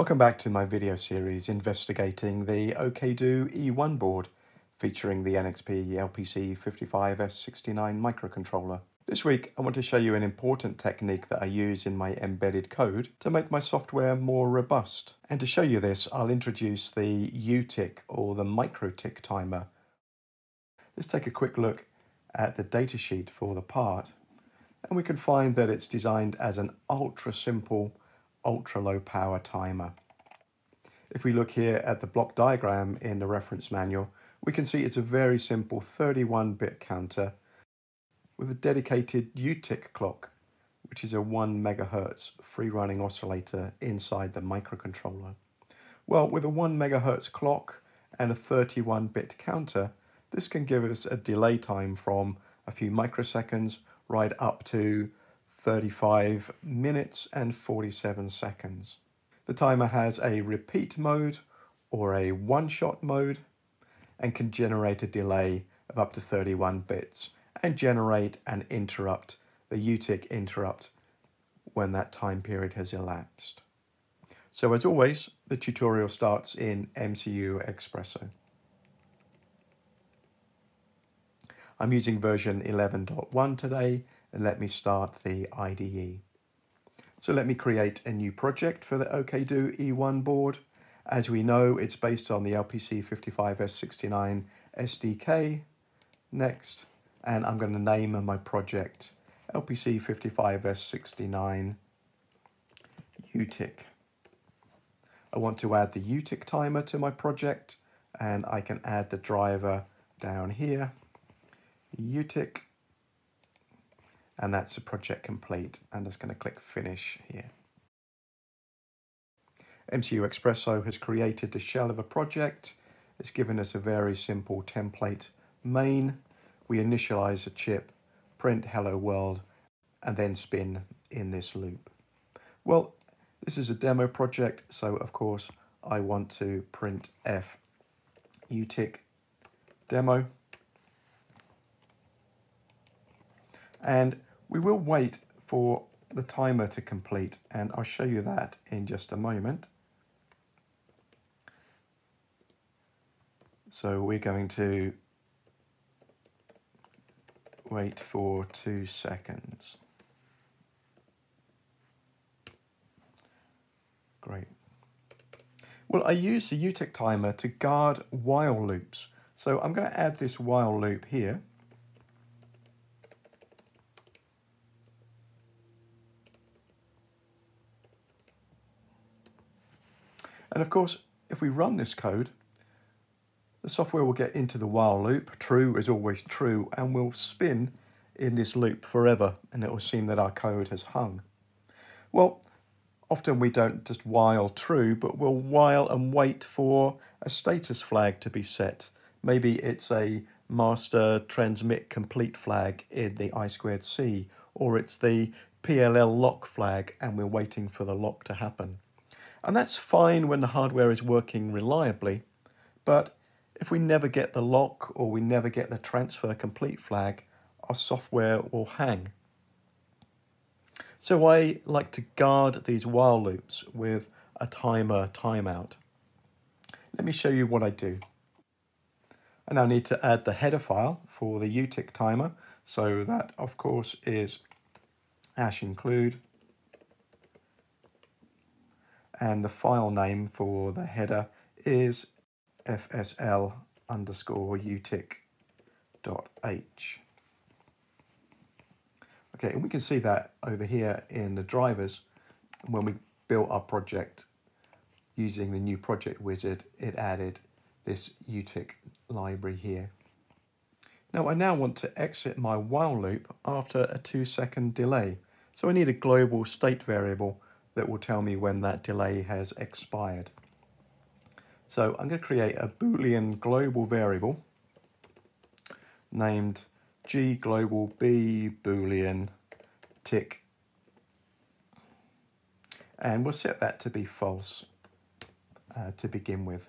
Welcome back to my video series investigating the OKdo E1 board featuring the NXP LPC 55S69 microcontroller. This week I want to show you an important technique that I use in my embedded code to make my software more robust. And to show you this I'll introduce the UTIck or the microtick timer. Let's take a quick look at the datasheet for the part and we can find that it's designed as an ultra simple ultra low power timer. If we look here at the block diagram in the reference manual, we can see it's a very simple 31-bit counter with a dedicated UTIck clock, which is a 1 megahertz free-running oscillator inside the microcontroller. Well, with a 1 megahertz clock and a 31-bit counter, this can give us a delay time from a few microseconds right up to 35 minutes and 47 seconds. The timer has a repeat mode or a one-shot mode and can generate a delay of up to 31 bits and generate and interrupt the UTIck interrupt when that time period has elapsed. So as always, the tutorial starts in MCUXpresso. I'm using version 11.1 today and let me start the IDE. So let me create a new project for the OKdo E1 board. As we know, it's based on the LPC55S69 SDK. Next, and I'm going to name my project LPC55S69 UTIck. I want to add the UTIck timer to my project and I can add the driver down here. UTIck and that's the project complete. I'm just going to click finish here. MCUXpresso has created the shell of a project. It's given us a very simple template main. We initialize a chip, print hello world, and then spin in this loop. Well, this is a demo project, so of course I want to print F UTIck demo. And we will wait for the timer to complete and I'll show you that in just a moment. So we're going to wait for two seconds. Great. Well, I use the UTIck timer to guard while loops. So I'm going to add this while loop here. And of course, if we run this code, the software will get into the while loop. True is always true and will spin in this loop forever and it will seem that our code has hung. Well, often we don't just while true, but we'll while and wait for a status flag to be set. Maybe it's a master transmit complete flag in the I squared C, or it's the PLL lock flag and we're waiting for the lock to happen. And that's fine when the hardware is working reliably, but if we never get the lock or we never get the transfer complete flag, our software will hang. So I like to guard these while loops with a timer timeout. Let me show you what I do. I now need to add the header file for the UTIck timer. So that of course is hash include and the file name for the header is fsl underscore utick dot h. Okay, and we can see that over here in the drivers when we built our project using the new project wizard, it added this UTIck library here. Now I now want to exit my while loop after a two second delay. So I need a global state variable that will tell me when that delay has expired. So I'm going to create a Boolean global variable named g global b boolean tick and we'll set that to be false uh, to begin with.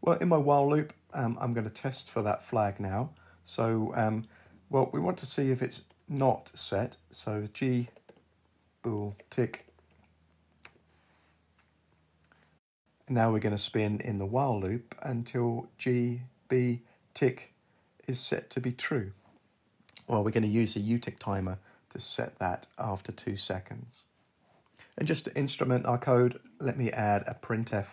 Well, in my while loop, um, I'm going to test for that flag now. So, um, well, we want to see if it's not set. So g bool tick Now we're going to spin in the while loop until G, B, tick is set to be true. Well, we're going to use the UTICK timer to set that after two seconds. And just to instrument our code, let me add a printf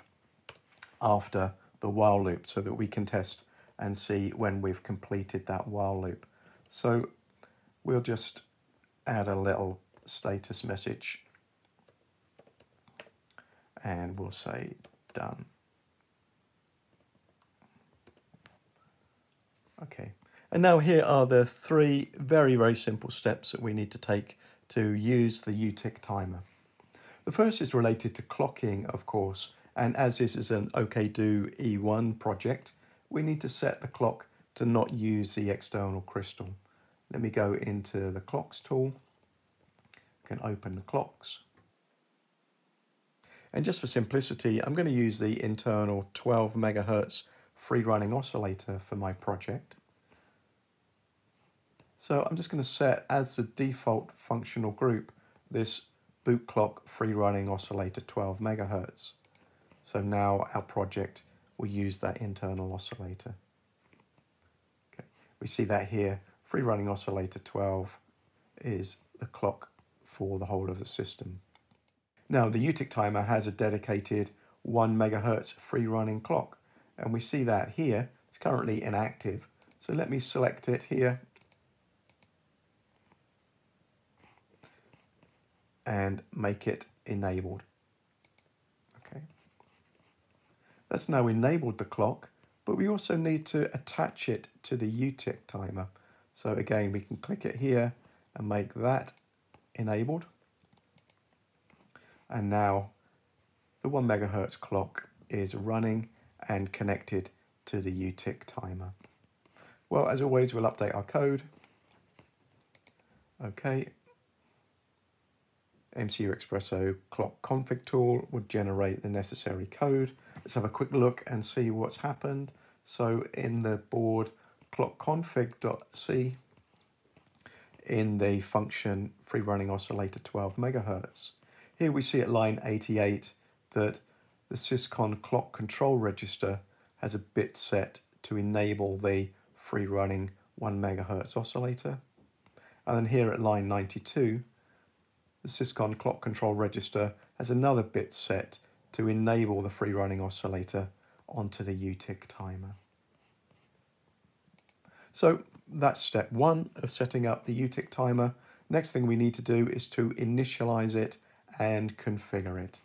after the while loop so that we can test and see when we've completed that while loop. So we'll just add a little status message and we'll say done. Okay, and now here are the three very, very simple steps that we need to take to use the UTICK timer. The first is related to clocking, of course, and as this is an OKDo E1 project, we need to set the clock to not use the external crystal. Let me go into the clocks tool, can open the clocks. And just for simplicity, I'm going to use the internal 12 megahertz free running oscillator for my project. So I'm just going to set as the default functional group this boot clock free running oscillator 12 megahertz. So now our project will use that internal oscillator. Okay. We see that here, free running oscillator 12 is the clock for the whole of the system. Now the UTICK timer has a dedicated 1 megahertz free running clock and we see that here, it's currently inactive. So let me select it here and make it enabled. Okay. That's now enabled the clock, but we also need to attach it to the UTICK timer. So again, we can click it here and make that enabled. And now the one megahertz clock is running and connected to the UTICK timer. Well, as always, we'll update our code. Okay, MCUXpresso clock config tool would generate the necessary code. Let's have a quick look and see what's happened. So in the board clockconfig.c, in the function free running oscillator 12 megahertz, here we see at line 88 that the Syscon clock control register has a bit set to enable the free running 1 megahertz oscillator. And then here at line 92, the Syscon clock control register has another bit set to enable the free running oscillator onto the UTICK timer. So that's step one of setting up the UTICK timer. Next thing we need to do is to initialize it and configure it.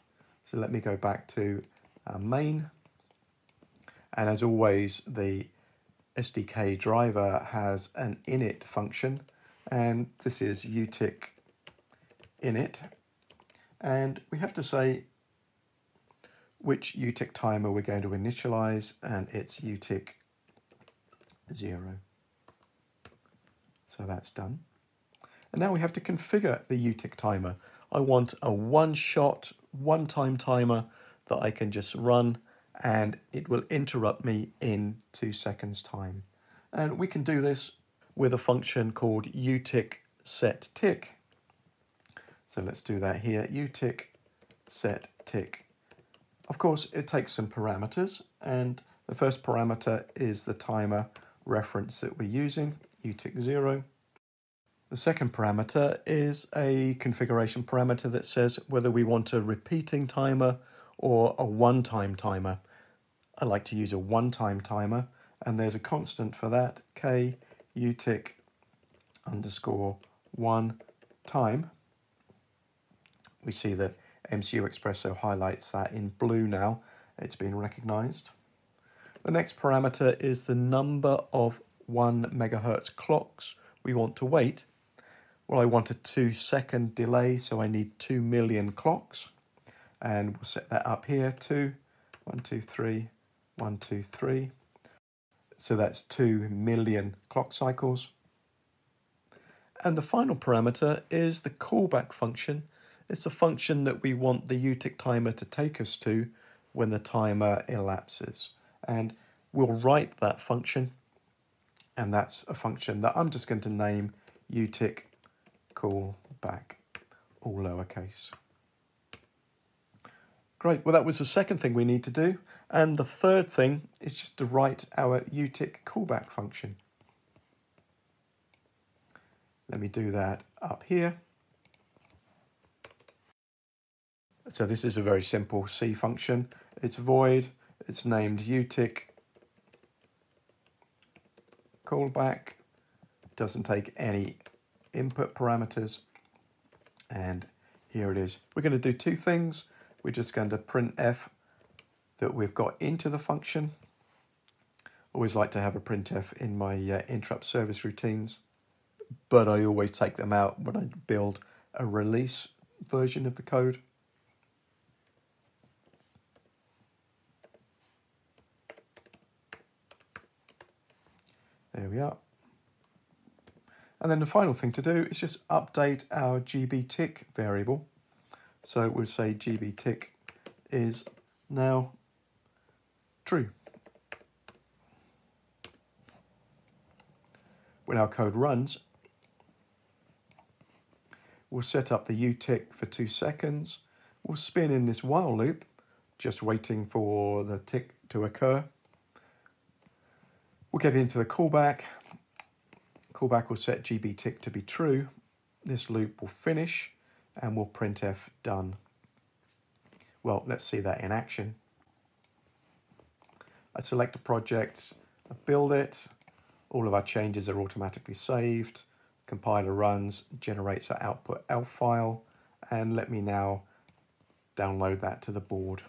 So let me go back to our main. And as always, the SDK driver has an init function, and this is utick init and we have to say which utick timer we're going to initialize and it's utick 0. So that's done. And now we have to configure the UTICK timer. I want a one-shot, one-time timer that I can just run and it will interrupt me in two seconds time. And we can do this with a function called UTICK set tick. So let's do that here. UTICK set tick. Of course, it takes some parameters, and the first parameter is the timer reference that we're using, UTICK 0. The second parameter is a configuration parameter that says whether we want a repeating timer or a one-time timer. I like to use a one-time timer, and there's a constant for that, k UTICK underscore one time we see that MCUXpresso highlights that in blue now. It's been recognized. The next parameter is the number of 1 megahertz clocks we want to wait. Well, I want a 2 second delay, so I need 2 million clocks. And we'll set that up here, 2, 1, 2, 3, 1, 2, 3. So that's 2 million clock cycles. And the final parameter is the callback function it's a function that we want the UTICK timer to take us to when the timer elapses. And we'll write that function, and that's a function that I'm just going to name UTICK callback, all lowercase. Great, well that was the second thing we need to do. And the third thing is just to write our utick callback function. Let me do that up here. So this is a very simple C function. It's void, it's named utick callback, doesn't take any input parameters, and here it is. We're going to do two things. We're just going to print f that we've got into the function. Always like to have a printf in my uh, interrupt service routines, but I always take them out when I build a release version of the code. There we are. And then the final thing to do is just update our gbtick variable. So we'll say gbtick is now true. When our code runs, we'll set up the utick for two seconds. We'll spin in this while loop, just waiting for the tick to occur. We'll get into the callback. Callback will set gbtick to be true. This loop will finish and we'll printf done. Well, let's see that in action. I select a project, I build it, all of our changes are automatically saved, compiler runs, generates our output ELF file, and let me now download that to the board.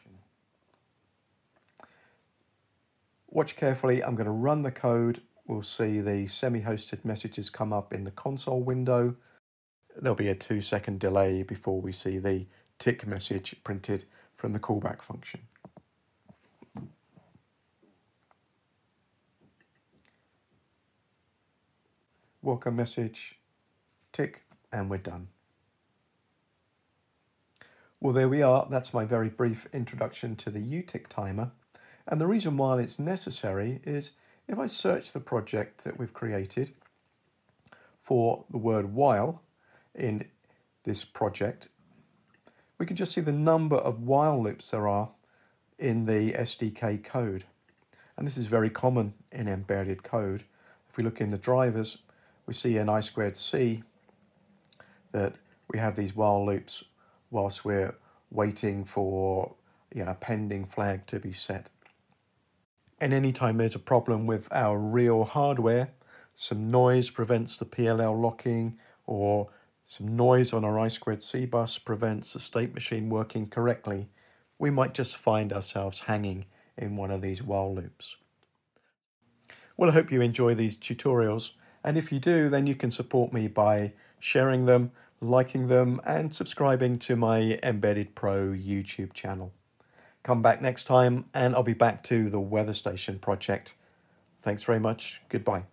Watch carefully, I'm going to run the code. We'll see the semi-hosted messages come up in the console window. There'll be a two second delay before we see the tick message printed from the callback function. Welcome message, tick, and we're done. Well, there we are. That's my very brief introduction to the UTICK timer. And the reason why it's necessary is if I search the project that we've created for the word while in this project, we can just see the number of while loops there are in the SDK code. And this is very common in embedded code. If we look in the drivers, we see in I squared C that we have these while loops whilst we're waiting for you know, a pending flag to be set. And anytime there's a problem with our real hardware, some noise prevents the PLL locking, or some noise on our I squared C bus prevents the state machine working correctly, we might just find ourselves hanging in one of these while loops. Well, I hope you enjoy these tutorials. And if you do, then you can support me by sharing them, liking them, and subscribing to my Embedded Pro YouTube channel. Come back next time and I'll be back to the weather station project. Thanks very much. Goodbye.